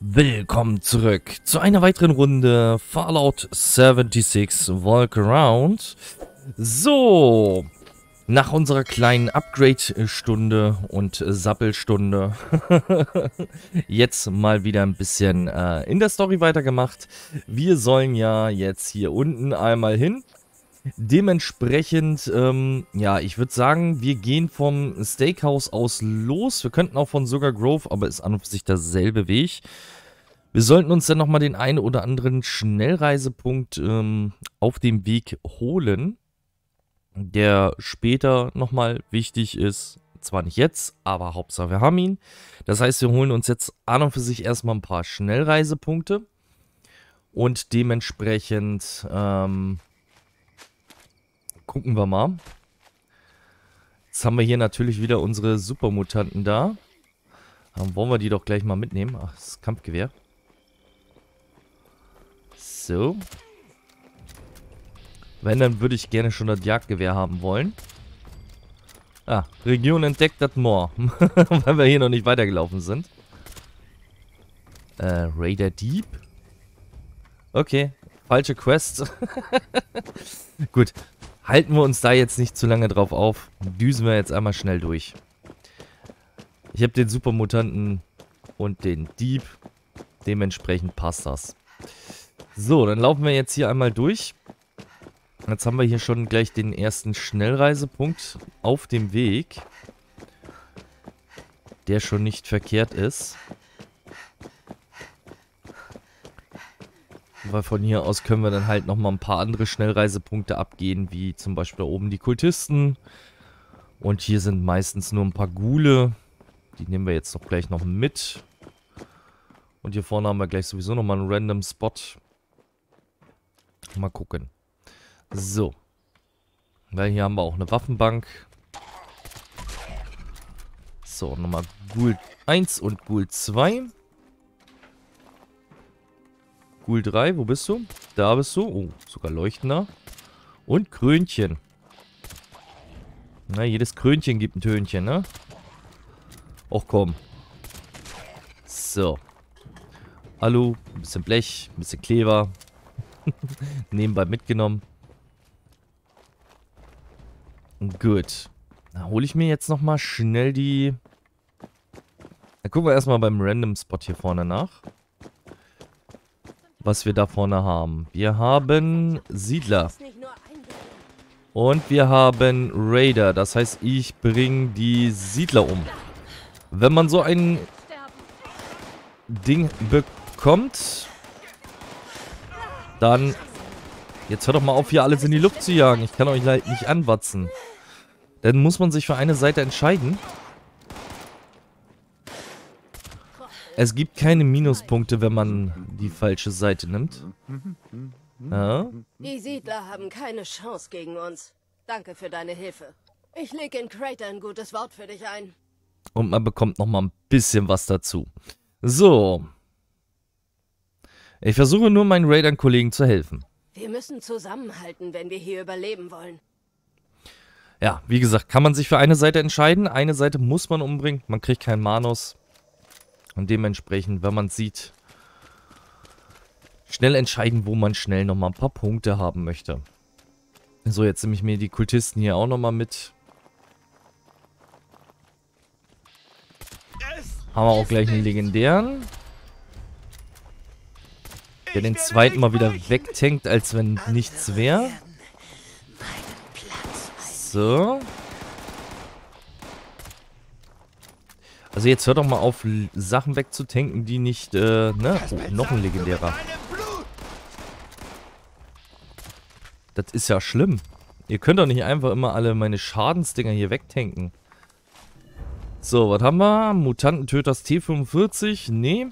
Willkommen zurück zu einer weiteren Runde Fallout 76 Walk Around. So, nach unserer kleinen Upgrade-Stunde und Sappelstunde jetzt mal wieder ein bisschen äh, in der Story weitergemacht. Wir sollen ja jetzt hier unten einmal hin. Dementsprechend, ähm, ja, ich würde sagen, wir gehen vom Steakhouse aus los. Wir könnten auch von Sugar Grove, aber ist an und für sich derselbe Weg. Wir sollten uns dann nochmal den einen oder anderen Schnellreisepunkt ähm, auf dem Weg holen, der später nochmal wichtig ist. Zwar nicht jetzt, aber Hauptsache wir haben ihn. Das heißt, wir holen uns jetzt an und für sich erstmal ein paar Schnellreisepunkte. Und dementsprechend ähm, gucken wir mal. Jetzt haben wir hier natürlich wieder unsere Supermutanten da. Dann wollen wir die doch gleich mal mitnehmen. Ach, das Kampfgewehr. So. Wenn, dann würde ich gerne schon das Jagdgewehr haben wollen. Ah, Region entdeckt das Moor. Weil wir hier noch nicht weitergelaufen sind. Äh, Raider Deep? Okay, falsche Quest. Gut, halten wir uns da jetzt nicht zu lange drauf auf. Düsen wir jetzt einmal schnell durch. Ich habe den Supermutanten und den Dieb. Dementsprechend passt das. So, dann laufen wir jetzt hier einmal durch. Jetzt haben wir hier schon gleich den ersten Schnellreisepunkt auf dem Weg. Der schon nicht verkehrt ist. Weil von hier aus können wir dann halt nochmal ein paar andere Schnellreisepunkte abgehen, wie zum Beispiel da oben die Kultisten. Und hier sind meistens nur ein paar Gule. Die nehmen wir jetzt doch gleich noch mit. Und hier vorne haben wir gleich sowieso nochmal einen random Spot. Mal gucken. So. Weil hier haben wir auch eine Waffenbank. So, nochmal Ghoul 1 und Ghoul 2. Ghoul 3, wo bist du? Da bist du. Oh, sogar leuchtender. Und Krönchen. Na, jedes Krönchen gibt ein Tönchen, ne? Och komm. So. Alu, ein bisschen Blech, ein bisschen Kleber, Nebenbei mitgenommen. Gut. Dann hole ich mir jetzt nochmal schnell die... Dann gucken wir erstmal beim Random Spot hier vorne nach. Was wir da vorne haben. Wir haben Siedler. Und wir haben Raider. Das heißt, ich bringe die Siedler um. Wenn man so ein Ding bekommt, dann... Jetzt hört doch mal auf, hier alles in die Luft zu jagen. Ich kann euch nicht anwatzen. Dann muss man sich für eine Seite entscheiden. Es gibt keine Minuspunkte, wenn man die falsche Seite nimmt. Ja. Die Siedler haben keine Chance gegen uns. Danke für deine Hilfe. Ich lege in Crater ein gutes Wort für dich ein. Und man bekommt nochmal ein bisschen was dazu. So. Ich versuche nur meinen Raidern-Kollegen zu helfen. Wir müssen zusammenhalten, wenn wir hier überleben wollen. Ja, wie gesagt, kann man sich für eine Seite entscheiden. Eine Seite muss man umbringen. Man kriegt keinen Manus. Und dementsprechend, wenn man sieht, schnell entscheiden, wo man schnell nochmal ein paar Punkte haben möchte. So, jetzt nehme ich mir die Kultisten hier auch nochmal mit. Haben wir auch gleich einen legendären der den zweiten mal wieder wegtankt, als wenn nichts wäre. So. Also jetzt hört doch mal auf, Sachen wegzutanken, die nicht, äh, ne? Oh, noch ein legendärer. Das ist ja schlimm. Ihr könnt doch nicht einfach immer alle meine Schadensdinger hier wegtanken. So, was haben wir? Mutantentöters T45? Nee.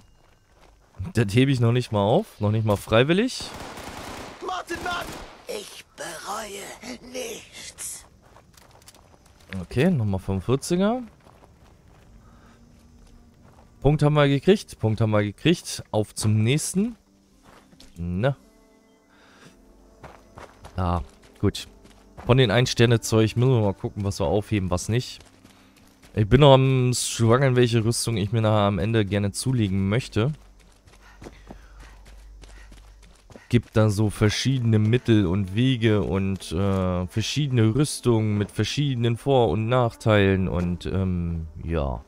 Das hebe ich noch nicht mal auf. Noch nicht mal freiwillig. Martin, Mann! Ich bereue nichts. Okay, nochmal 45er. Punkt haben wir gekriegt. Punkt haben wir gekriegt. Auf zum nächsten. Na. Ah, gut. Von den Ein-Sterne-Zeug müssen wir mal gucken, was wir aufheben, was nicht. Ich bin noch am schwangeln, welche Rüstung ich mir nachher am Ende gerne zulegen möchte. gibt da so verschiedene Mittel und Wege und äh, verschiedene Rüstungen mit verschiedenen Vor- und Nachteilen und ähm, ja.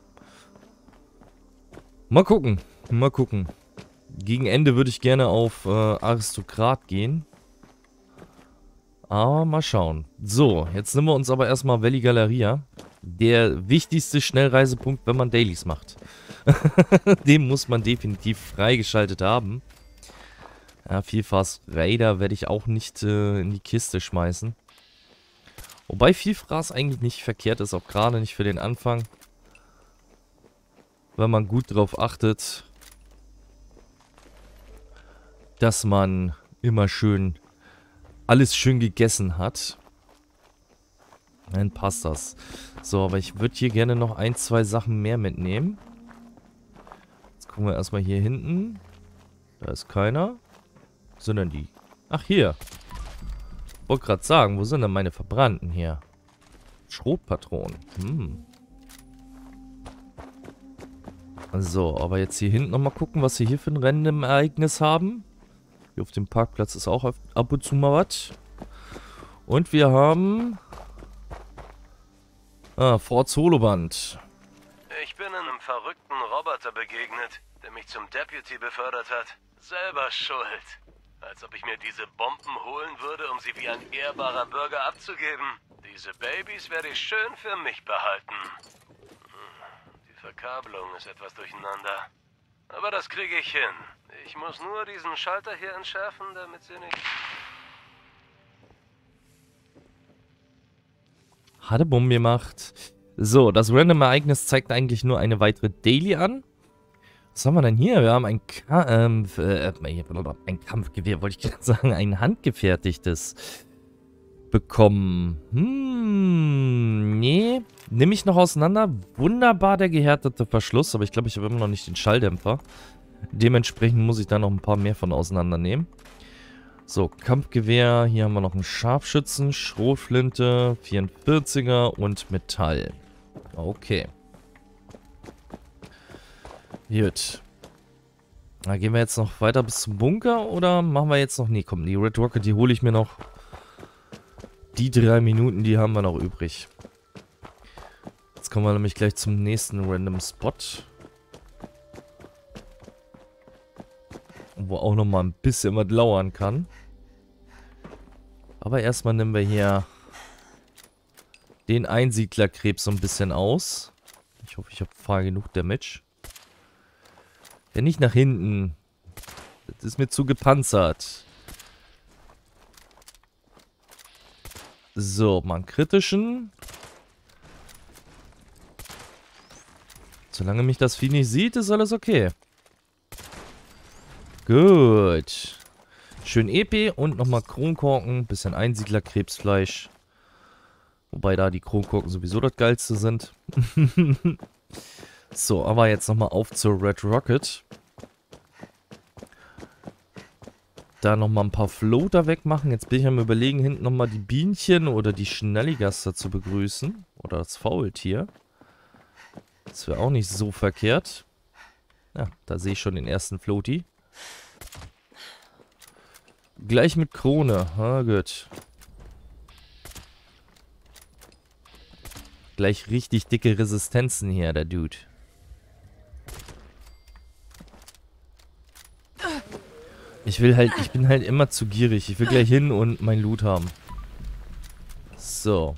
Mal gucken, mal gucken. Gegen Ende würde ich gerne auf äh, Aristokrat gehen. Aber mal schauen. So, jetzt nehmen wir uns aber erstmal Valley Galeria. Der wichtigste Schnellreisepunkt, wenn man Dailies macht. Den muss man definitiv freigeschaltet haben. Ja, Vielfraß Raider werde ich auch nicht äh, in die Kiste schmeißen. Wobei Vielfraß eigentlich nicht verkehrt ist, auch gerade nicht für den Anfang. Wenn man gut darauf achtet, dass man immer schön alles schön gegessen hat. Dann passt das. So, aber ich würde hier gerne noch ein, zwei Sachen mehr mitnehmen. Jetzt gucken wir erstmal hier hinten. Da ist keiner sondern die? Ach, hier. Wollte gerade sagen, wo sind denn meine Verbrannten hier? Schrotpatronen. Hm. So, aber jetzt hier hinten nochmal gucken, was sie hier für ein random Ereignis haben. Hier auf dem Parkplatz ist auch ab und zu mal was. Und wir haben... Ah, Fort Soloband. Ich bin einem verrückten Roboter begegnet, der mich zum Deputy befördert hat. Selber schuld. Als ob ich mir diese Bomben holen würde, um sie wie ein ehrbarer Bürger abzugeben. Diese Babys werde ich schön für mich behalten. Verkabelung ist etwas durcheinander. Aber das kriege ich hin. Ich muss nur diesen Schalter hier entschärfen, damit sie nicht... Hatte Bumm gemacht. So, das Random Ereignis zeigt eigentlich nur eine weitere Daily an. Was haben wir denn hier? Wir haben ein, Ka ähm, äh, ein Kampfgewehr, wollte ich gerade sagen, ein handgefertigtes bekommen. Hm, nee. Nehme ich noch auseinander. Wunderbar der gehärtete Verschluss, aber ich glaube, ich habe immer noch nicht den Schalldämpfer. Dementsprechend muss ich da noch ein paar mehr von auseinandernehmen. So, Kampfgewehr. Hier haben wir noch einen Scharfschützen, Schrotflinte, 44er und Metall. Okay. Gut. Da gehen wir jetzt noch weiter bis zum Bunker oder machen wir jetzt noch... Nee, komm, die Red Rocket, die hole ich mir noch. Die drei Minuten, die haben wir noch übrig. Jetzt kommen wir nämlich gleich zum nächsten Random Spot. Wo auch nochmal ein bisschen was lauern kann. Aber erstmal nehmen wir hier den Einsiedlerkrebs so ein bisschen aus. Ich hoffe, ich habe fahr genug Damage. Ja, nicht nach hinten. Das ist mir zu gepanzert. So, mal einen kritischen. Solange mich das Vieh nicht sieht, ist alles okay. Gut. Schön EP und nochmal Kronkorken. Bisschen Einsiedlerkrebsfleisch. Wobei da die Kronkorken sowieso das geilste sind. So, aber jetzt nochmal auf zur Red Rocket. Da nochmal ein paar Floater wegmachen. Jetzt bin ich am überlegen, hinten nochmal die Bienchen oder die Schnelligaster zu begrüßen. Oder das Faultier. Das wäre auch nicht so verkehrt. Ja, da sehe ich schon den ersten Floaty. Gleich mit Krone. Ah, gut. Gleich richtig dicke Resistenzen hier, der Dude. Ich will halt, ich bin halt immer zu gierig. Ich will gleich hin und mein Loot haben. So.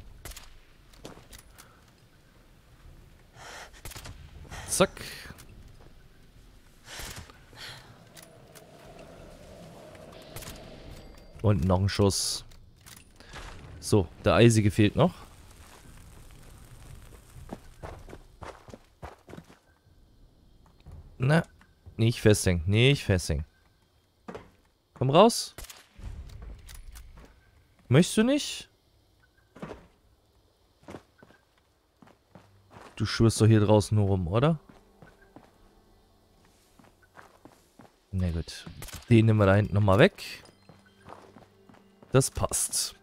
Zack. Und noch ein Schuss. So, der Eisige fehlt noch. Na, nicht festhängen, nicht festhängen. Komm raus. Möchtest du nicht? Du schwörst doch hier draußen nur rum, oder? Na gut. Den nehmen wir da hinten nochmal weg. Das passt.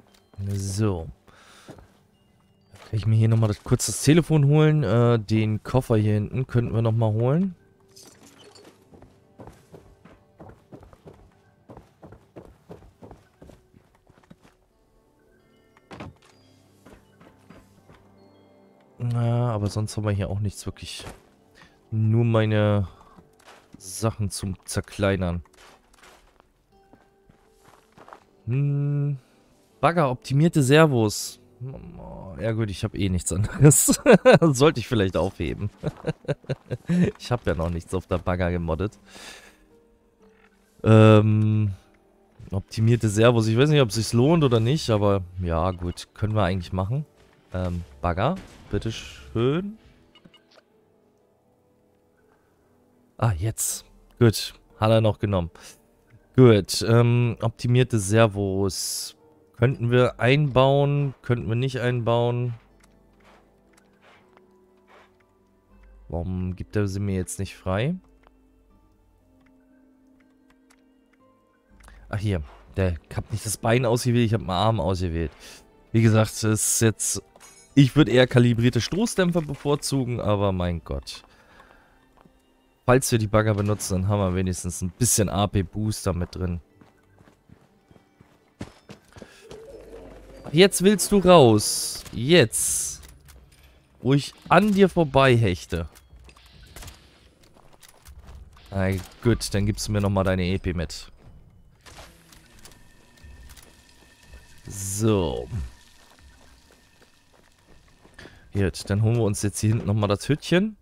So. Kann ich mir hier nochmal kurz das Telefon holen? Äh, den Koffer hier hinten könnten wir nochmal holen. Aber sonst haben wir hier auch nichts wirklich. Nur meine Sachen zum Zerkleinern. Hm, Bagger, optimierte Servos. Ja gut, ich habe eh nichts anderes. Sollte ich vielleicht aufheben. ich habe ja noch nichts auf der Bagger gemoddet. Ähm, optimierte Servos. Ich weiß nicht, ob es sich lohnt oder nicht, aber ja gut, können wir eigentlich machen. Ähm, Bagger, bitteschön. Ah, jetzt. Gut, hat er noch genommen. Gut, ähm, optimierte Servos. Könnten wir einbauen, könnten wir nicht einbauen. Warum gibt er sie mir jetzt nicht frei? Ach hier, der hat nicht das Bein ausgewählt, ich habe meinen Arm ausgewählt. Wie gesagt, es ist jetzt... Ich würde eher kalibrierte Stoßdämpfer bevorzugen, aber mein Gott. Falls wir die Bagger benutzen, dann haben wir wenigstens ein bisschen AP-Booster mit drin. Jetzt willst du raus. Jetzt. Wo ich an dir vorbei hechte. Na gut, dann gibst du mir nochmal deine EP mit. So. Gut, dann holen wir uns jetzt hier hinten nochmal das Hütchen.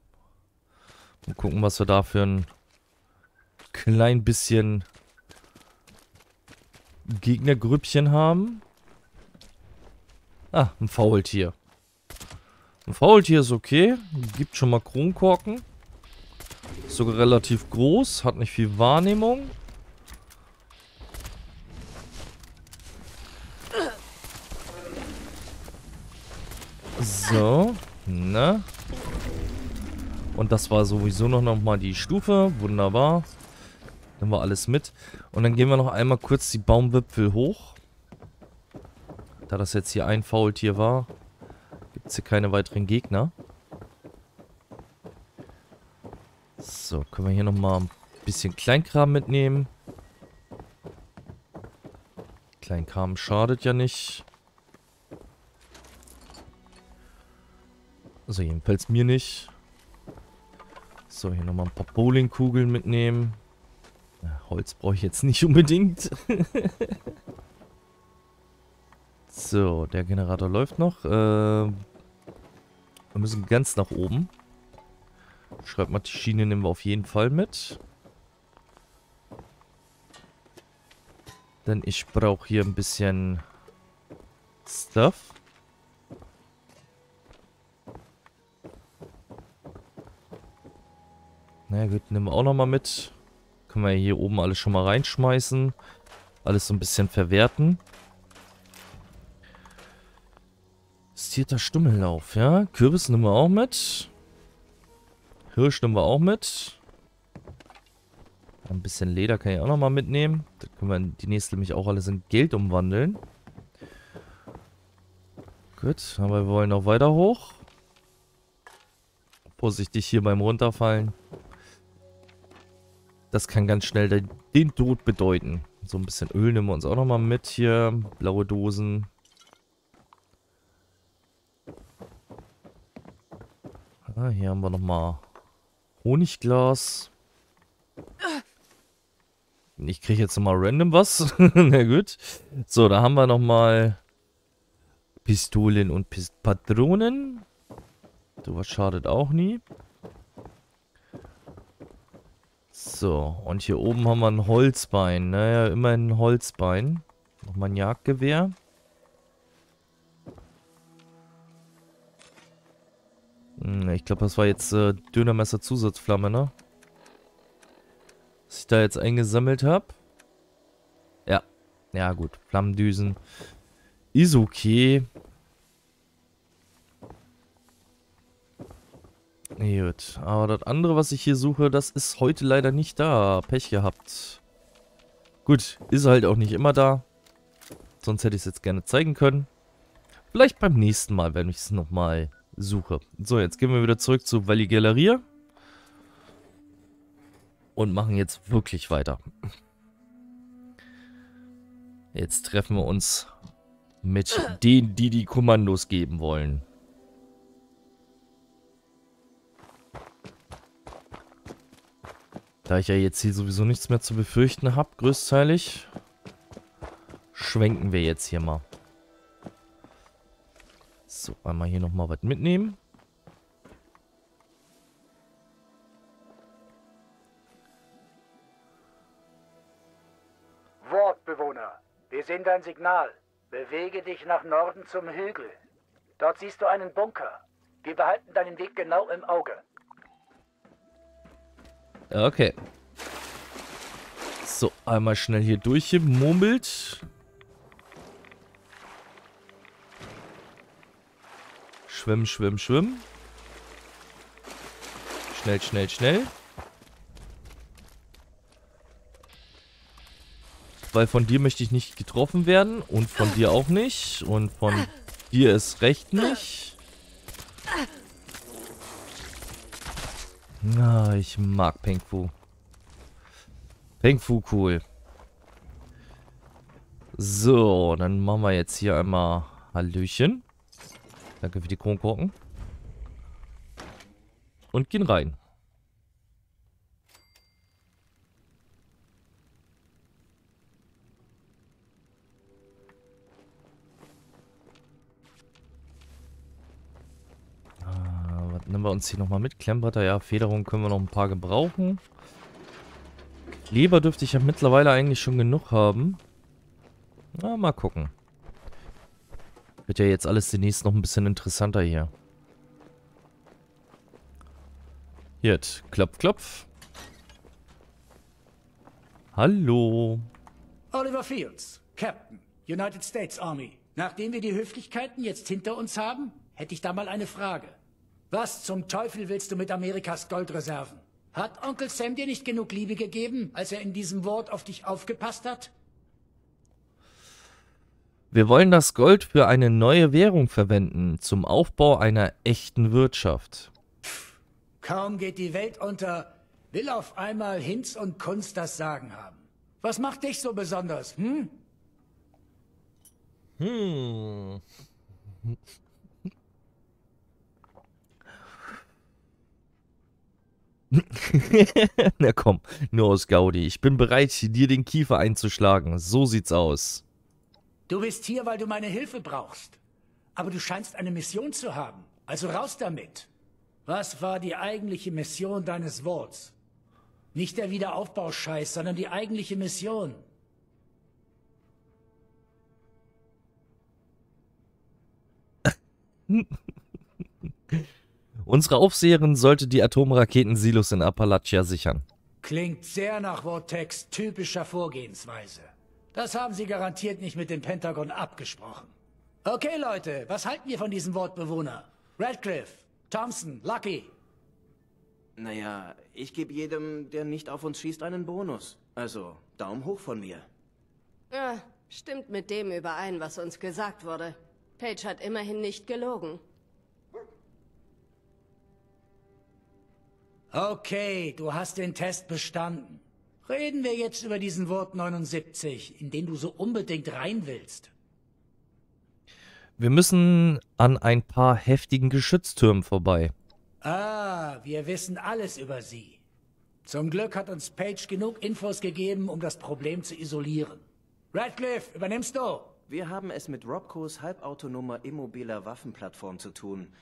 Und gucken, was wir da für ein klein bisschen Gegnergrüppchen haben. Ah, ein Faultier. Ein Faultier ist okay. Gibt schon mal Kronkorken. Ist sogar relativ groß. Hat nicht viel Wahrnehmung. So. Ne? Und das war sowieso noch, noch mal die Stufe. Wunderbar. Dann war alles mit. Und dann gehen wir noch einmal kurz die Baumwipfel hoch. Da das jetzt hier ein Faultier war, gibt es hier keine weiteren Gegner. So, können wir hier nochmal ein bisschen Kleinkram mitnehmen. Kleinkram schadet ja nicht. Also jedenfalls mir nicht. So, hier nochmal ein paar Bowlingkugeln mitnehmen. Holz brauche ich jetzt nicht unbedingt. so, der Generator läuft noch. Äh, wir müssen ganz nach oben. Schreibt mal, die Schiene nehmen wir auf jeden Fall mit. Denn ich brauche hier ein bisschen Stuff. Na naja, gut, nehmen wir auch nochmal mit. Können wir hier oben alles schon mal reinschmeißen. Alles so ein bisschen verwerten. Stierter Stummellauf, ja. Kürbis nehmen wir auch mit. Hirsch nehmen wir auch mit. Ein bisschen Leder kann ich auch nochmal mitnehmen. Das können wir die nächste nämlich auch alles in Geld umwandeln. Gut, aber wir wollen noch weiter hoch. Vorsichtig hier beim Runterfallen. Das kann ganz schnell den, den Tod bedeuten. So ein bisschen Öl nehmen wir uns auch nochmal mit hier. Blaue Dosen. Ah, hier haben wir nochmal Honigglas. Ich kriege jetzt nochmal random was. Na gut. So, da haben wir nochmal Pistolen und Pist Patronen. was schadet auch nie. So, und hier oben haben wir ein Holzbein. Naja, immerhin ein Holzbein. Nochmal ein Jagdgewehr. Hm, ich glaube, das war jetzt äh, Dönermesser Zusatzflamme, ne? Was ich da jetzt eingesammelt habe. Ja. Ja, gut. Flammendüsen. Ist okay. Gut, aber das andere, was ich hier suche, das ist heute leider nicht da. Pech gehabt. Gut, ist halt auch nicht immer da. Sonst hätte ich es jetzt gerne zeigen können. Vielleicht beim nächsten Mal, wenn ich es nochmal suche. So, jetzt gehen wir wieder zurück zu Valley Galeria. Und machen jetzt wirklich weiter. Jetzt treffen wir uns mit denen, die die Kommandos geben wollen. Da ich ja jetzt hier sowieso nichts mehr zu befürchten habe, größteilig, schwenken wir jetzt hier mal. So, einmal hier nochmal was mitnehmen. Wortbewohner, wir sind ein Signal. Bewege dich nach Norden zum Hügel. Dort siehst du einen Bunker. Wir behalten deinen Weg genau im Auge. Okay. So, einmal schnell hier durchgemurmelt. Schwimmen, schwimmen, schwimmen. Schnell, schnell, schnell. Weil von dir möchte ich nicht getroffen werden. Und von dir auch nicht. Und von dir ist recht nicht. Ah, ich mag Peng Fu. Peng Fu cool. So, dann machen wir jetzt hier einmal Hallöchen. Danke für die Kronkorken. Und gehen rein. Nehmen wir uns hier nochmal mit. Klemmbretter, ja, Federung können wir noch ein paar gebrauchen. Leber dürfte ich ja mittlerweile eigentlich schon genug haben. Na, mal gucken. Wird ja jetzt alles demnächst noch ein bisschen interessanter hier. Hier, klopf, klopf. Hallo. Oliver Fields, Captain, United States Army. Nachdem wir die Höflichkeiten jetzt hinter uns haben, hätte ich da mal eine Frage. Was zum Teufel willst du mit Amerikas Goldreserven? Hat Onkel Sam dir nicht genug Liebe gegeben, als er in diesem Wort auf dich aufgepasst hat? Wir wollen das Gold für eine neue Währung verwenden, zum Aufbau einer echten Wirtschaft. kaum geht die Welt unter, will auf einmal Hinz und Kunst das Sagen haben. Was macht dich so besonders, hm? Hm. Na komm, nur aus Gaudi. Ich bin bereit, dir den Kiefer einzuschlagen. So sieht's aus. Du bist hier, weil du meine Hilfe brauchst. Aber du scheinst eine Mission zu haben. Also raus damit. Was war die eigentliche Mission deines Worts? Nicht der Wiederaufbauscheiß, sondern die eigentliche Mission. Unsere Aufseherin sollte die Atomraketensilos in Appalachia sichern. Klingt sehr nach Vortex typischer Vorgehensweise. Das haben Sie garantiert nicht mit dem Pentagon abgesprochen. Okay, Leute, was halten wir von diesem Wortbewohner? Radcliffe, Thompson, Lucky. Naja, ich gebe jedem, der nicht auf uns schießt, einen Bonus. Also, Daumen hoch von mir. Ja, stimmt mit dem überein, was uns gesagt wurde. Page hat immerhin nicht gelogen. Okay, du hast den Test bestanden. Reden wir jetzt über diesen Wort 79, in den du so unbedingt rein willst. Wir müssen an ein paar heftigen Geschütztürmen vorbei. Ah, wir wissen alles über sie. Zum Glück hat uns Page genug Infos gegeben, um das Problem zu isolieren. Radcliffe, übernimmst du? Wir haben es mit Robcos halbautonomer immobiler Waffenplattform zu tun,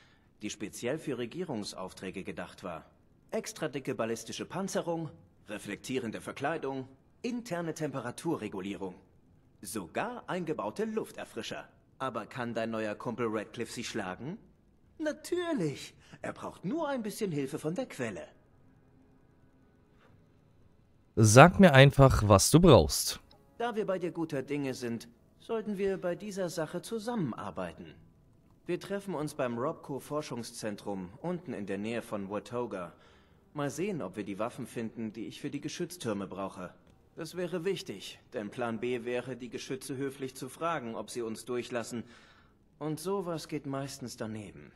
die speziell für Regierungsaufträge gedacht war. Extra dicke ballistische Panzerung, reflektierende Verkleidung, interne Temperaturregulierung. Sogar eingebaute Lufterfrischer. Aber kann dein neuer Kumpel Radcliffe sie schlagen? Natürlich. Er braucht nur ein bisschen Hilfe von der Quelle. Sag mir einfach, was du brauchst. Da wir bei dir guter Dinge sind, sollten wir bei dieser Sache zusammenarbeiten. Wir treffen uns beim Robco Forschungszentrum unten in der Nähe von Watoga Mal sehen, ob wir die Waffen finden, die ich für die Geschütztürme brauche. Das wäre wichtig, denn Plan B wäre, die Geschütze höflich zu fragen, ob sie uns durchlassen. Und sowas geht meistens daneben.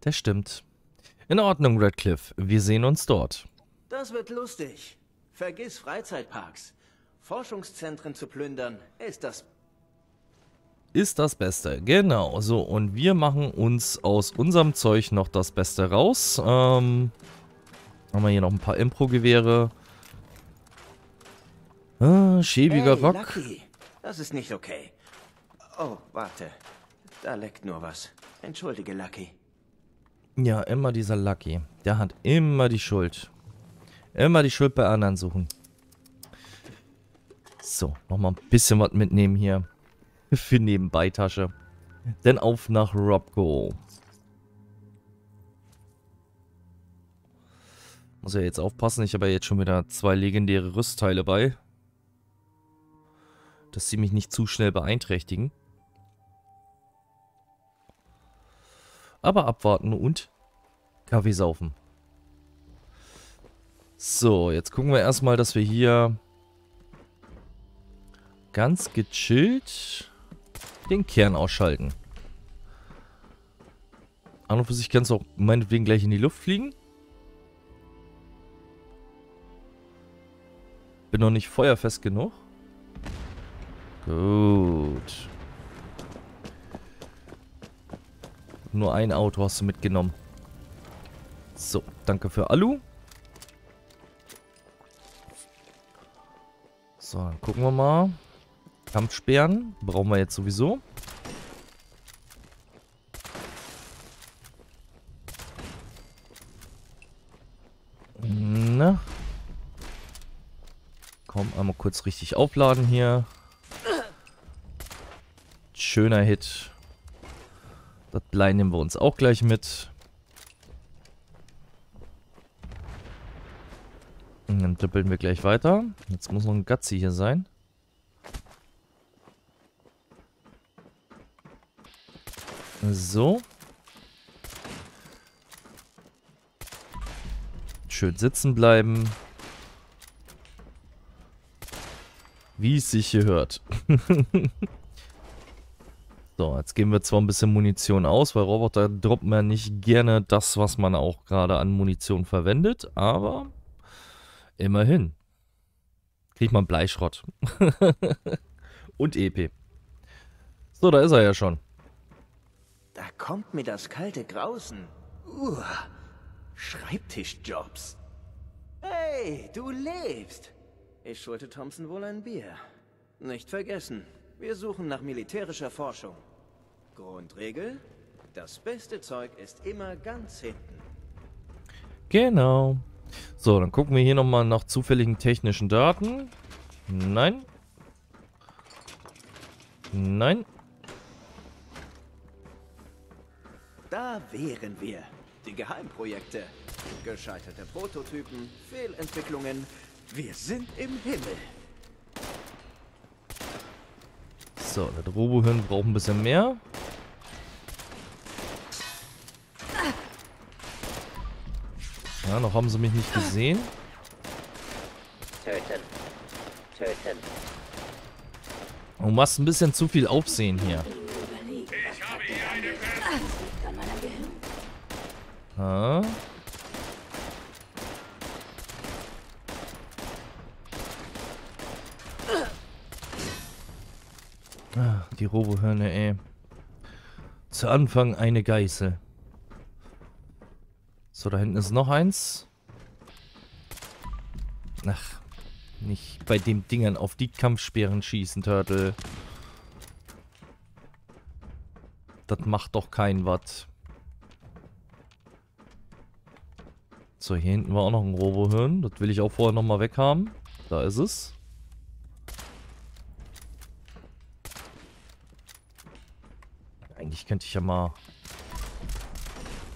Das stimmt. In Ordnung, Redcliffe. Wir sehen uns dort. Das wird lustig. Vergiss Freizeitparks. Forschungszentren zu plündern ist das ist das Beste. Genau, so. Und wir machen uns aus unserem Zeug noch das Beste raus. Ähm, Haben wir hier noch ein paar Impro-Gewehre. Ah, schäbiger hey, Rock. Lucky. Das ist nicht okay. Oh, warte. Da leckt nur was. Entschuldige, Lucky. Ja, immer dieser Lucky. Der hat immer die Schuld. Immer die Schuld bei anderen suchen. So, nochmal ein bisschen was mitnehmen hier. Für Nebenbeitasche. Denn auf nach Robco. Muss ja jetzt aufpassen, ich habe ja jetzt schon wieder zwei legendäre Rüstteile bei. Dass sie mich nicht zu schnell beeinträchtigen. Aber abwarten und Kaffee saufen. So, jetzt gucken wir erstmal, dass wir hier ganz gechillt den Kern ausschalten. An und für sich kannst du auch meinetwegen gleich in die Luft fliegen. Bin noch nicht feuerfest genug. Gut. Nur ein Auto hast du mitgenommen. So, danke für Alu. So, dann gucken wir mal. Kampfsperren brauchen wir jetzt sowieso. Na. Komm, einmal kurz richtig aufladen hier. Schöner Hit. Das Blei nehmen wir uns auch gleich mit. Und dann düppeln wir gleich weiter. Jetzt muss noch ein Gutzi hier sein. So. Schön sitzen bleiben. Wie es sich hier hört. so, jetzt geben wir zwar ein bisschen Munition aus, weil Roboter droppen ja nicht gerne das, was man auch gerade an Munition verwendet, aber immerhin. Kriegt man Bleischrott. Und EP. So, da ist er ja schon. Kommt mir das kalte Grausen. Uh, Schreibtischjobs. Hey, du lebst. Ich schulde Thompson wohl ein Bier. Nicht vergessen, wir suchen nach militärischer Forschung. Grundregel, das beste Zeug ist immer ganz hinten. Genau. So, dann gucken wir hier nochmal nach zufälligen technischen Daten. Nein. Nein. Da wären wir. Die Geheimprojekte. Gescheiterte Prototypen, Fehlentwicklungen. Wir sind im Himmel. So, der Robohirn braucht ein bisschen mehr. Ja, noch haben sie mich nicht gesehen. Töten. Töten. Du machst ein bisschen zu viel Aufsehen hier. Ha? Ah, die Robohörner, ey. Zu Anfang eine Geißel. So, da hinten ist noch eins. Ach, nicht bei den Dingern auf die Kampfsperren schießen, Turtle. Das macht doch kein Watt. So, hier hinten war auch noch ein Robohirn. Das will ich auch vorher nochmal weghaben. Da ist es. Eigentlich könnte ich ja mal...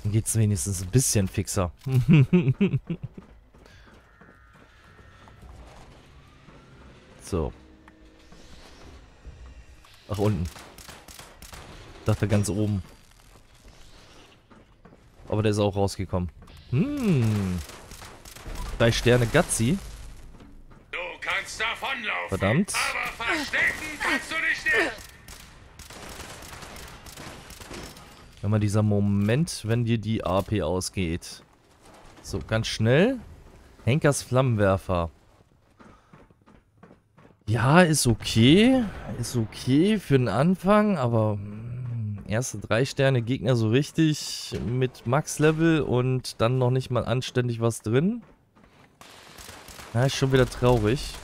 Dann geht es wenigstens ein bisschen fixer. so. Ach, unten. Ich dachte ganz oben. Aber der ist auch rausgekommen. Hm. Drei Sterne Gazzi. Du kannst davonlaufen. Verdammt. Aber verstecken kannst du dich nicht. Immer dieser Moment, wenn dir die AP ausgeht. So, ganz schnell. Henkers Flammenwerfer. Ja, ist okay. Ist okay für den Anfang, aber hm, erste drei Sterne Gegner so richtig mit Max-Level und dann noch nicht mal anständig was drin. Na, ist schon wieder traurig.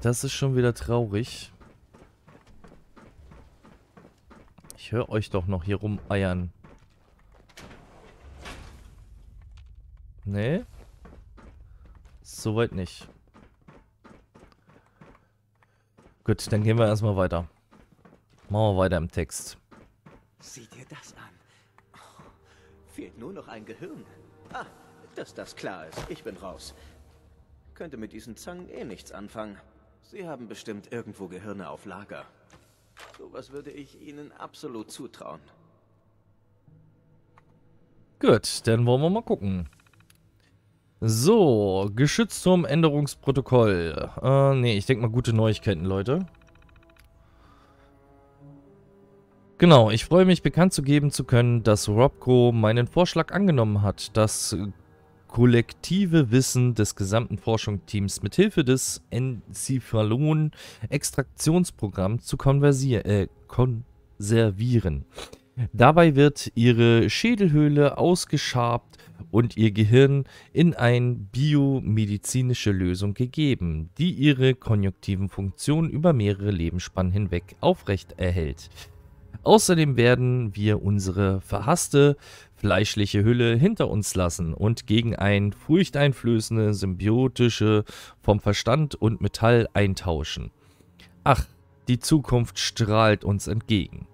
Das ist schon wieder traurig. Ich höre euch doch noch hier rumeiern. Nee. Soweit nicht. Gut, dann gehen wir erstmal weiter. Machen wir weiter im Text. Sieh dir das an. Oh, fehlt nur noch ein Gehirn. Ah, dass das klar ist. Ich bin raus. Könnte mit diesen Zangen eh nichts anfangen. Sie haben bestimmt irgendwo Gehirne auf Lager. Sowas würde ich Ihnen absolut zutrauen. Gut, dann wollen wir mal gucken. So, Geschützturm Änderungsprotokoll. Äh, nee, ich denke mal gute Neuigkeiten, Leute. Genau, ich freue mich bekannt zu geben zu können, dass Robco meinen Vorschlag angenommen hat, das kollektive Wissen des gesamten Forschungsteams mithilfe des Enzephalon-Extraktionsprogramms zu äh, konservieren. Dabei wird ihre Schädelhöhle ausgeschabt und ihr Gehirn in eine biomedizinische Lösung gegeben, die ihre konjunktiven Funktionen über mehrere Lebensspannen hinweg aufrecht erhält. Außerdem werden wir unsere verhasste fleischliche Hülle hinter uns lassen und gegen ein furchteinflößende symbiotische vom Verstand und Metall eintauschen. Ach, die Zukunft strahlt uns entgegen.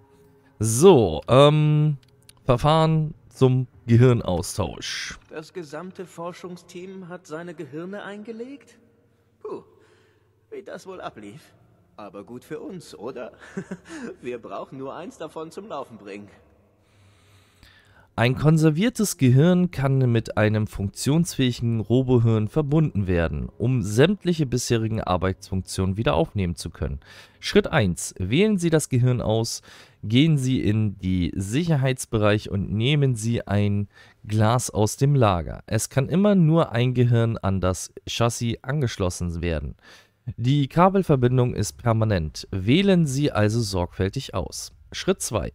So, ähm, Verfahren zum Gehirnaustausch. Das gesamte Forschungsteam hat seine Gehirne eingelegt? Puh, wie das wohl ablief. Aber gut für uns, oder? Wir brauchen nur eins davon zum Laufen bringen. Ein konserviertes Gehirn kann mit einem funktionsfähigen Robohirn verbunden werden, um sämtliche bisherigen Arbeitsfunktionen wieder aufnehmen zu können. Schritt 1. Wählen Sie das Gehirn aus, gehen Sie in die Sicherheitsbereich und nehmen Sie ein Glas aus dem Lager. Es kann immer nur ein Gehirn an das Chassis angeschlossen werden. Die Kabelverbindung ist permanent. Wählen Sie also sorgfältig aus. Schritt 2.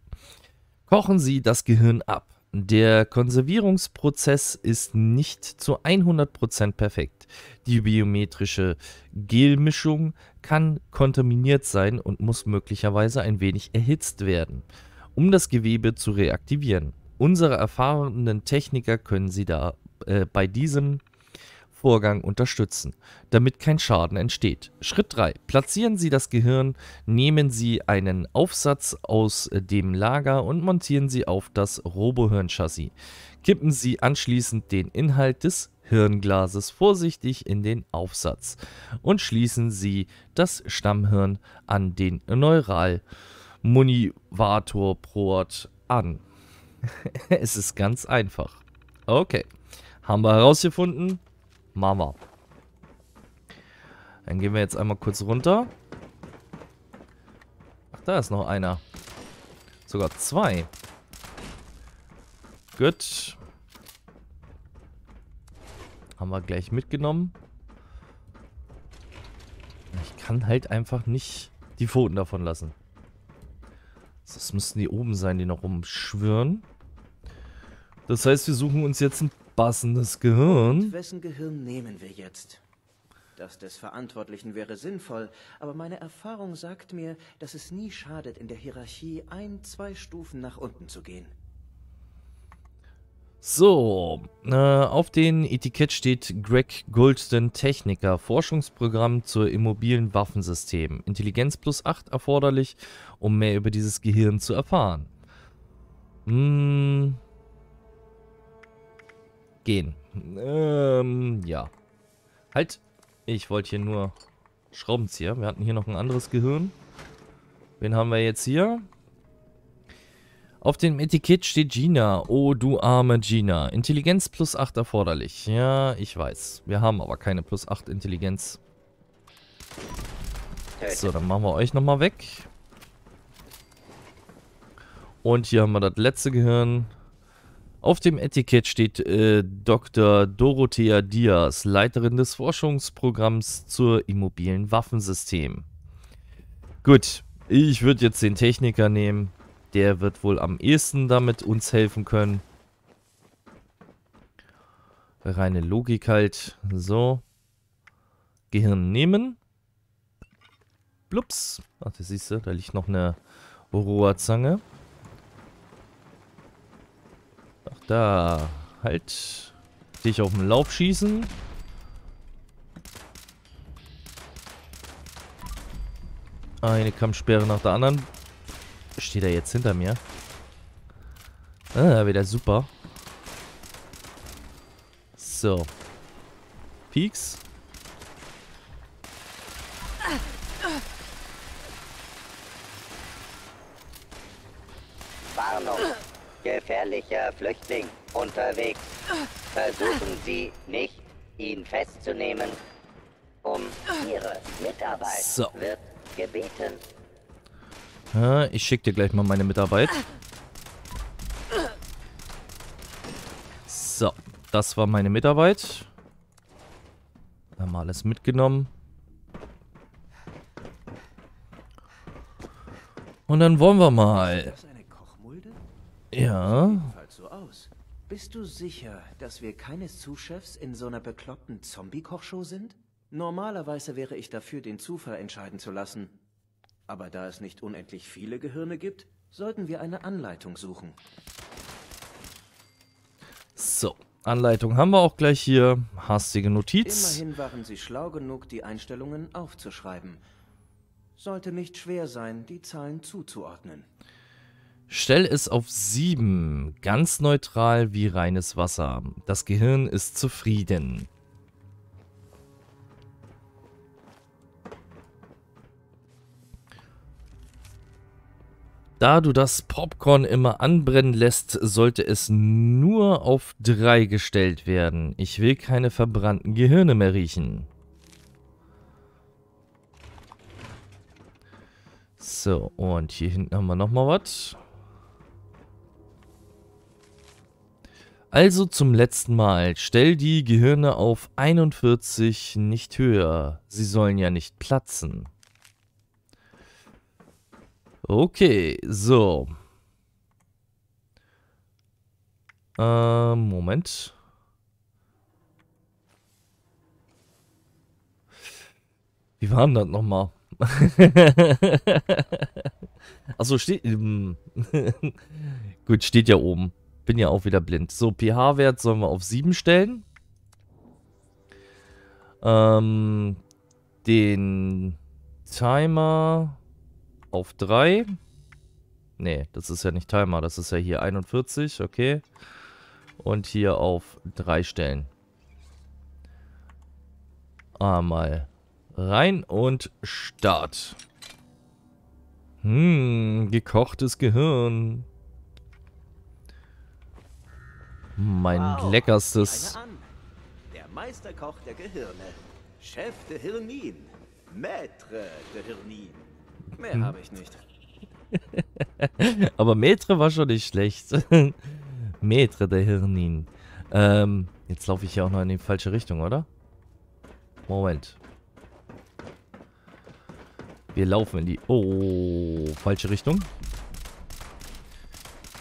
Kochen Sie das Gehirn ab. Der Konservierungsprozess ist nicht zu 100% perfekt. Die biometrische Gelmischung kann kontaminiert sein und muss möglicherweise ein wenig erhitzt werden, um das Gewebe zu reaktivieren. Unsere erfahrenen Techniker können Sie da äh, bei diesem Vorgang unterstützen, damit kein Schaden entsteht. Schritt 3. Platzieren Sie das Gehirn, nehmen Sie einen Aufsatz aus dem Lager und montieren Sie auf das Robohirn-Chassis. Kippen Sie anschließend den Inhalt des Hirnglases vorsichtig in den Aufsatz und schließen Sie das Stammhirn an den Neuralmonivatorport an. es ist ganz einfach. Okay, haben wir herausgefunden, Mama. Dann gehen wir jetzt einmal kurz runter. Ach, da ist noch einer. Sogar zwei. Gut. Haben wir gleich mitgenommen. Ich kann halt einfach nicht die Pfoten davon lassen. Das müssten die oben sein, die noch rumschwirren. Das heißt, wir suchen uns jetzt ein passendes Gehirn. Und wessen Gehirn nehmen wir jetzt? Das des Verantwortlichen wäre sinnvoll, aber meine Erfahrung sagt mir, dass es nie schadet, in der Hierarchie ein, zwei Stufen nach unten zu gehen. So, äh, auf dem Etikett steht Greg Goldston Techniker, Forschungsprogramm zur immobilen Waffensystem. Intelligenz plus 8 erforderlich, um mehr über dieses Gehirn zu erfahren. Hm, gehen. Ähm, ja. Halt. Ich wollte hier nur Schraubenzieher. Wir hatten hier noch ein anderes Gehirn. Wen haben wir jetzt hier? Auf dem Etikett steht Gina. Oh, du arme Gina. Intelligenz plus 8 erforderlich. Ja, ich weiß. Wir haben aber keine plus 8 Intelligenz. So, dann machen wir euch nochmal weg. Und hier haben wir das letzte Gehirn. Auf dem Etikett steht äh, Dr. Dorothea Diaz, Leiterin des Forschungsprogramms zur immobilen Waffensystem. Gut, ich würde jetzt den Techniker nehmen. Der wird wohl am ehesten damit uns helfen können. Reine Logik halt. So. Gehirn nehmen. Blups. Ach, das siehst du, da liegt noch eine Rohrzange. Ach, da. Halt. Dich auf den Lauf schießen. Eine Kampfsperre nach der anderen. Steht er jetzt hinter mir? Ah, wieder super. So. Peaks. Warnung. Gefährlicher Flüchtling unterwegs. Versuchen Sie nicht, ihn festzunehmen. Um Ihre Mitarbeit So. wird gebeten. Ich schicke dir gleich mal meine Mitarbeit. So, das war meine Mitarbeit. Haben wir alles mitgenommen. Und dann wollen wir mal. Das eine Kochmulde? Ja. Jedenfalls so aus. Bist du sicher, dass wir keine Sous-Chefs in so einer bekloppten Zombie-Kochshow sind? Normalerweise wäre ich dafür, den Zufall entscheiden zu lassen. Aber da es nicht unendlich viele Gehirne gibt, sollten wir eine Anleitung suchen. So, Anleitung haben wir auch gleich hier. Hastige Notiz. Immerhin waren sie schlau genug, die Einstellungen aufzuschreiben. Sollte nicht schwer sein, die Zahlen zuzuordnen. Stell es auf 7. Ganz neutral wie reines Wasser. Das Gehirn ist zufrieden. Da du das Popcorn immer anbrennen lässt, sollte es nur auf 3 gestellt werden. Ich will keine verbrannten Gehirne mehr riechen. So, und hier hinten haben wir nochmal was. Also zum letzten Mal, stell die Gehirne auf 41, nicht höher. Sie sollen ja nicht platzen. Okay, so. Ähm, Moment. Wie war denn das nochmal? Achso, steht. ähm, Gut, steht ja oben. Bin ja auch wieder blind. So, pH-Wert sollen wir auf 7 stellen. Ähm, den Timer auf 3. Nee, das ist ja nicht Timer, das ist ja hier 41, okay. Und hier auf 3 stellen. Einmal rein und Start. Hm, gekochtes Gehirn. Mein Wow, leckerstes. Der Meisterkoch der Gehirne. Chef de Hirnin. Maître de Hirnin. Mehr habe ich nicht. Aber Metre war schon nicht schlecht. Metre der Hirnin. Ähm, jetzt laufe ich ja auch noch in die falsche Richtung, oder? Moment. Wir laufen in die... Oh, falsche Richtung.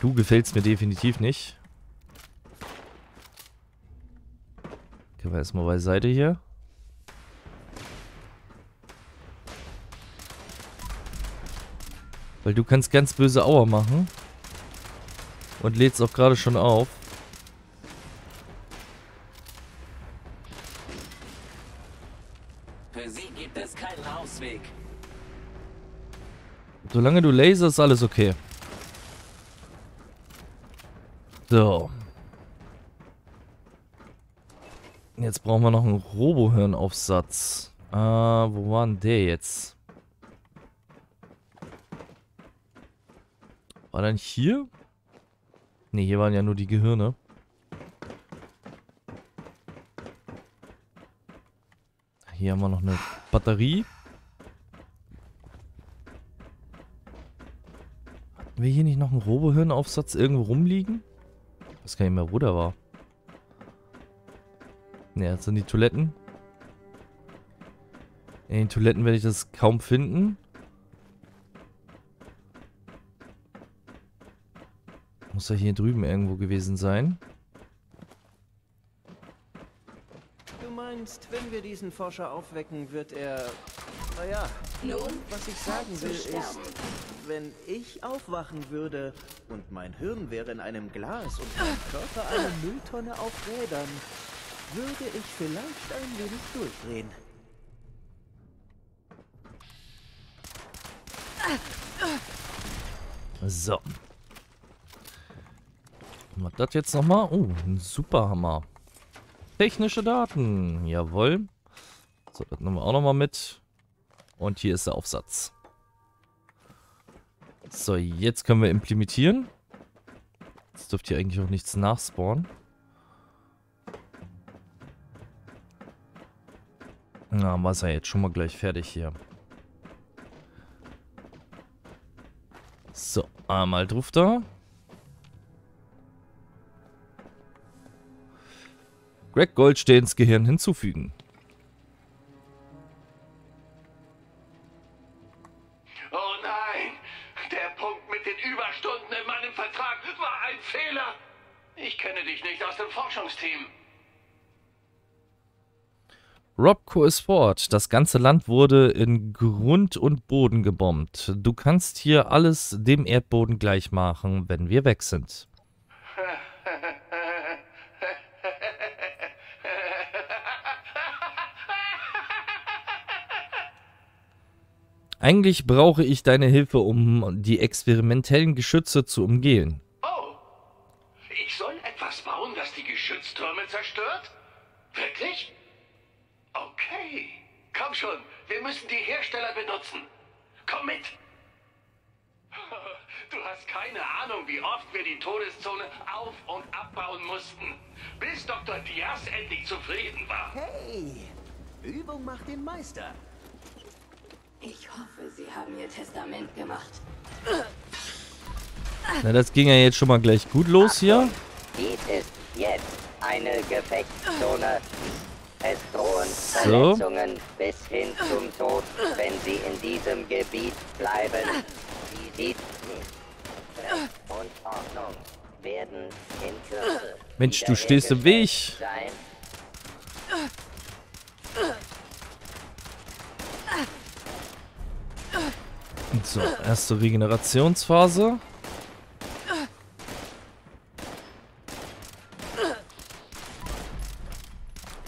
Du gefällst mir definitiv nicht. Gehen wir erstmal beiseite hier. Weil du kannst ganz böse Auer machen. Und lädst auch gerade schon auf. Für Sie gibt es keinen Ausweg. Solange du laserst, ist alles okay. So. Jetzt brauchen wir noch einen Robohirnaufsatz. Äh, wo war denn der jetzt? War nicht hier? Ne, hier waren ja nur die Gehirne. Hier haben wir noch eine Batterie. Hatten wir hier nicht noch einen Robohirnaufsatz irgendwo rumliegen? Ich weiß gar nicht mehr, wo der war. Ne, jetzt sind die Toiletten. In den Toiletten werde ich das kaum finden. Muss er hier drüben irgendwo gewesen sein. Du meinst, wenn wir diesen Forscher aufwecken, wird er... Naja, Nun, was ich sagen will ist, wenn ich aufwachen würde und mein Hirn wäre in einem Glas und mein Körper eine Mülltonne auf Rädern, würde ich vielleicht ein wenig durchdrehen. So. Haben wir das jetzt nochmal? Oh, ein Superhammer. Technische Daten. Jawohl. So, das nehmen wir auch nochmal mit. Und hier ist der Aufsatz. So, jetzt können wir implementieren. Jetzt dürfte hier eigentlich auch nichts nachspawnen. Na, war ja jetzt schon mal gleich fertig hier. So, einmal drauf da. Greg Goldsteins Gehirn hinzufügen. Oh nein! Der Punkt mit den Überstunden in meinem Vertrag war ein Fehler! Ich kenne dich nicht aus dem Forschungsteam. Robco ist fort. Das ganze Land wurde in Grund und Boden gebombt. Du kannst hier alles dem Erdboden gleich machen, wenn wir weg sind. Eigentlich brauche ich deine Hilfe, um die experimentellen Geschütze zu umgehen. Oh! Ich soll etwas bauen, das die Geschütztürme zerstört? Wirklich? Okay. Komm schon, wir müssen die Hersteller benutzen. Komm mit! Du hast keine Ahnung, wie oft wir die Todeszone auf- und abbauen mussten. Bis Dr. Diaz endlich zufrieden war. Hey, Übung macht den Meister. Ich hoffe, Sie haben Ihr Testament gemacht. Na, das ging ja jetzt schon mal gleich gut los hier. Dies ist jetzt eine Gefechtszone. Es drohen So. Verletzungen bis hin zum Tod, wenn Sie in diesem Gebiet bleiben. Die Recht und Ordnung werden in Kürze Mensch, du stehst im Weg. sein. So, erste Regenerationsphase.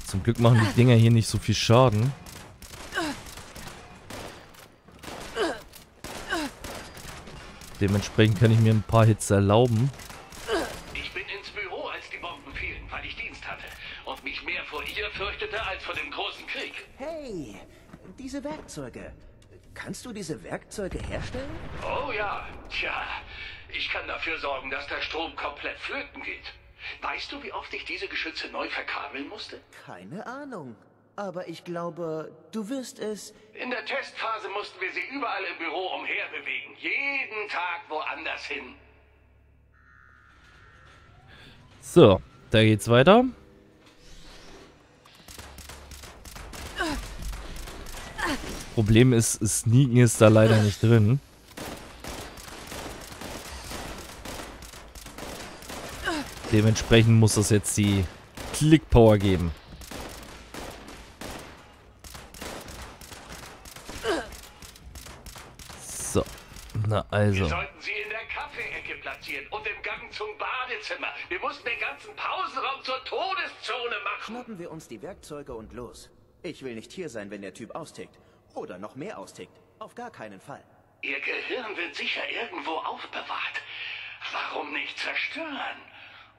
Zum Glück machen die Dinger hier nicht so viel Schaden. Dementsprechend kann ich mir ein paar Hits erlauben. Ich bin ins Büro, als die Bomben fielen, weil ich Dienst hatte. Und mich mehr vor ihr fürchtete als vor dem großen Krieg. Hey, diese Werkzeuge. Kannst du diese Werkzeuge herstellen? Oh ja, tja. Ich kann dafür sorgen, dass der Strom komplett flöten geht. Weißt du, wie oft ich diese Geschütze neu verkabeln musste? Keine Ahnung. Aber ich glaube, du wirst es. In der Testphase mussten wir sie überall im Büro umherbewegen. Jeden Tag woanders hin. So, da geht's weiter. Problem ist, Sneaken ist da leider nicht drin. Dementsprechend muss das jetzt die Click-Power geben. So, na Wir also. sollten sie in der Kaffeeecke platzieren und im Gang zum Badezimmer. Wir mussten den ganzen Pausenraum zur Todeszone machen. Schnappen wir uns die Werkzeuge und los. Ich will nicht hier sein, wenn der Typ austickt. Oder noch mehr austickt. Auf gar keinen Fall. Ihr Gehirn wird sicher irgendwo aufbewahrt. Warum nicht zerstören?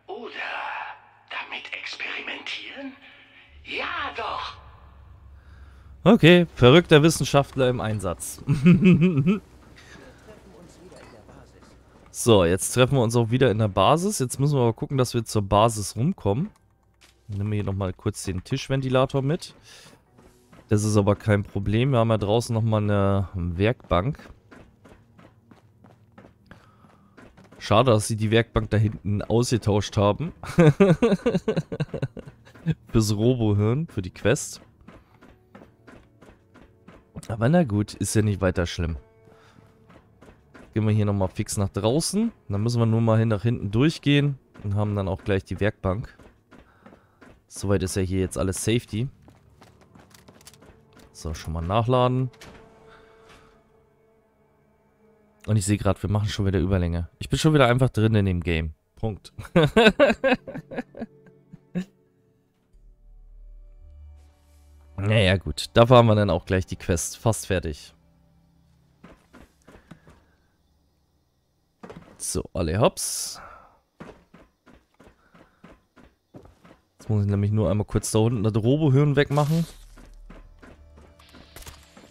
Oder damit experimentieren? Ja doch. Okay, verrückter Wissenschaftler im Einsatz. so, jetzt treffen wir uns auch wieder in der Basis. Jetzt müssen wir aber gucken, dass wir zur Basis rumkommen. Nehmen wir hier nochmal kurz den Tischventilator mit. Das ist aber kein Problem. Wir haben ja draußen nochmal eine Werkbank. Schade, dass sie die Werkbank da hinten ausgetauscht haben. Fürs Robohirn, für die Quest. Aber na gut, ist ja nicht weiter schlimm. Gehen wir hier nochmal fix nach draußen. Dann müssen wir nur mal hin nach hinten durchgehen. Und haben dann auch gleich die Werkbank. Soweit ist ja hier jetzt alles Safety. So, schon mal nachladen. Und ich sehe gerade, wir machen schon wieder Überlänge. Ich bin schon wieder einfach drin in dem Game. Punkt. naja, gut. Dafür haben wir dann auch gleich die Quest fast fertig. So, alle hops. Jetzt muss ich nämlich nur einmal kurz da unten das Robohirn wegmachen.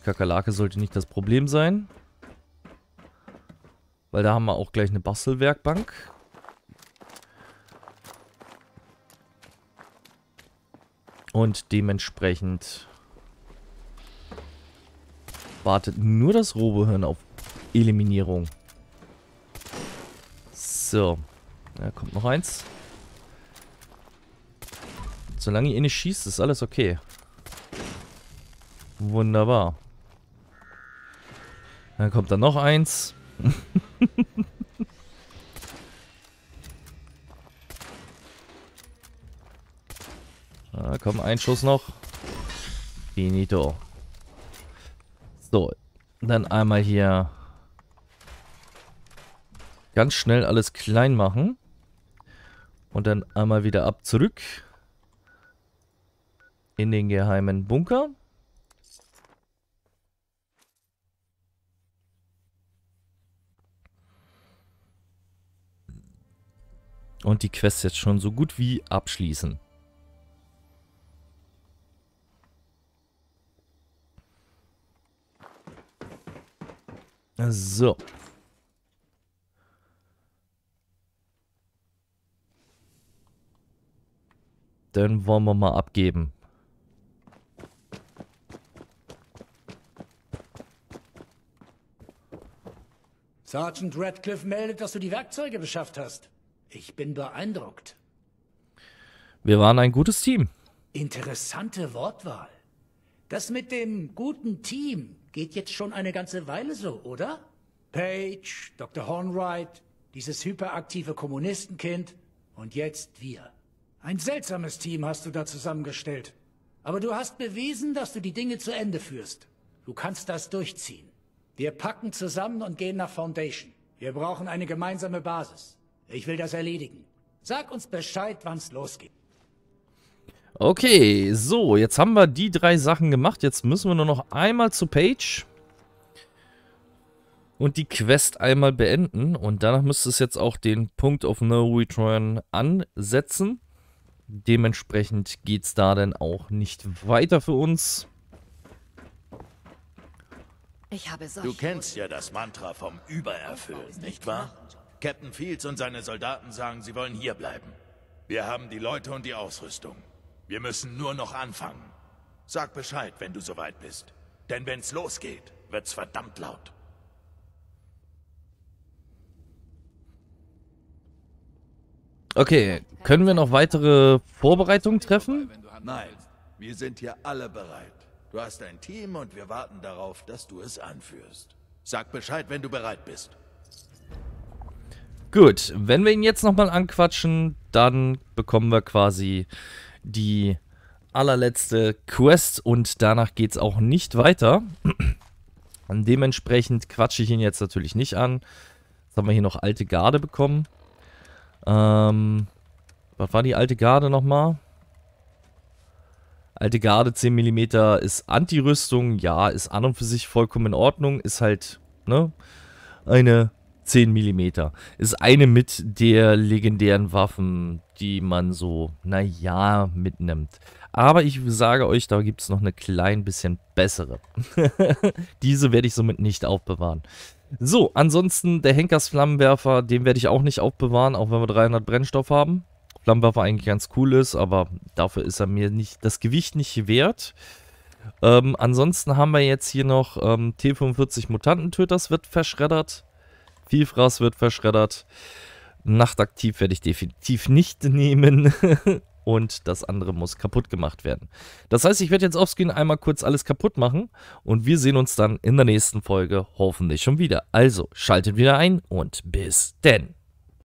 Kakerlake sollte nicht das Problem sein. Weil da haben wir auch gleich eine Bastelwerkbank. Und dementsprechend wartet nur das Robohirn auf Eliminierung. So. Da kommt noch eins. Solange ihr nicht schießt, ist alles okay. Wunderbar. Dann kommt da noch eins. ah, komm, ein Schuss noch. Finito. So, dann einmal hier ganz schnell alles klein machen. Und dann einmal wieder ab zurück in den geheimen Bunker. Und die Quest jetzt schon so gut wie abschließen. So. Dann wollen wir mal abgeben. Sergeant Radcliffe meldet, dass du die Werkzeuge beschafft hast. Ich bin beeindruckt. Wir waren ein gutes Team. Interessante Wortwahl. Das mit dem guten Team geht jetzt schon eine ganze Weile so, oder? Page, Dr. Hornwright, dieses hyperaktive Kommunistenkind und jetzt wir. Ein seltsames Team hast du da zusammengestellt. Aber du hast bewiesen, dass du die Dinge zu Ende führst. Du kannst das durchziehen. Wir packen zusammen und gehen nach Foundation. Wir brauchen eine gemeinsame Basis. Ich will das erledigen. Sag uns Bescheid, wann's losgeht. Okay, so, jetzt haben wir die drei Sachen gemacht. Jetzt müssen wir nur noch einmal zu Page und die Quest einmal beenden. Und danach müsste es jetzt auch den Punkt of No Return ansetzen. Dementsprechend geht es da dann auch nicht weiter für uns. Ich habe Du kennst ja das Mantra vom Übererfüllen, nicht wahr? Captain Fields und seine Soldaten sagen, sie wollen hier bleiben. Wir haben die Leute und die Ausrüstung. Wir müssen nur noch anfangen. Sag Bescheid, wenn du soweit bist. Denn wenn's losgeht, wird's verdammt laut. Okay, können wir noch weitere Vorbereitungen treffen? Nein, wir sind hier alle bereit. Du hast ein Team und wir warten darauf, dass du es anführst. Sag Bescheid, wenn du bereit bist. Gut, wenn wir ihn jetzt nochmal anquatschen, dann bekommen wir quasi die allerletzte Quest und danach geht es auch nicht weiter. Dementsprechend quatsche ich ihn jetzt natürlich nicht an. Jetzt haben wir hier noch alte Garde bekommen. Ähm, was war die alte Garde nochmal? Alte Garde 10 mm ist Anti-Rüstung. Ja, ist an und für sich vollkommen in Ordnung. Ist halt, ne? Eine 10 mm. Ist eine mit der legendären Waffen, die man so, naja, mitnimmt. Aber ich sage euch, da gibt es noch eine klein bisschen bessere. Diese werde ich somit nicht aufbewahren. So, ansonsten der Henkers Flammenwerfer, den werde ich auch nicht aufbewahren, auch wenn wir 300 Brennstoff haben. Flammenwerfer eigentlich ganz cool ist, aber dafür ist er mir nicht das Gewicht nicht wert. Ähm, ansonsten haben wir jetzt hier noch ähm, T45 Mutantentöter, das wird verschreddert. Vielfraß wird verschreddert. Nachtaktiv werde ich definitiv nicht nehmen. und das andere muss kaputt gemacht werden. Das heißt, ich werde jetzt offscreen einmal kurz alles kaputt machen und wir sehen uns dann in der nächsten Folge hoffentlich schon wieder. Also schaltet wieder ein und bis denn.